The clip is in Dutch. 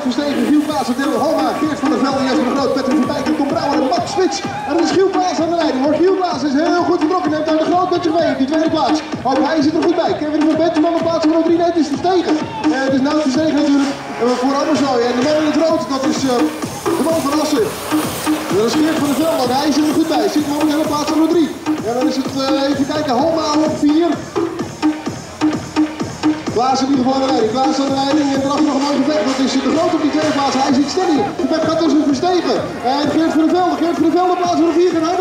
2 onderweg met Nout Verstegen, Giel en Dylan Homa, Geert van der Velde, de Groot, Patrick van Dijk, Tom Brouwer en Max. En dan is Giel aan de leiding hoor. Giel is heel goed vertrokken, neemt aan de Groot met zich mee die tweede plaats. Oh, hij zit er goed bij. Kevin van Benjamin op plaats nummer 3, nee, het is Verstegen. Uh, het is Nout Verstegen natuurlijk uh, voor Ammerslooi. En de man in het rood, dat is uh, de man van Assen. Dat is Geert van der Velde, hij zit er goed bij. Zit momenteel op plaats nummer 3. En dan is het, even kijken, Homa op 4. Klaas in ieder geval aan de leiding. Klaas aan de leiding en erachter nog een mooi gevecht. Dat is de groot op die tweede plaats. Hij ziet steady. De gevecht gaat tussen verstegen. En Geert van der Velde. Geert van der Velde plaats nummer 4. Gaat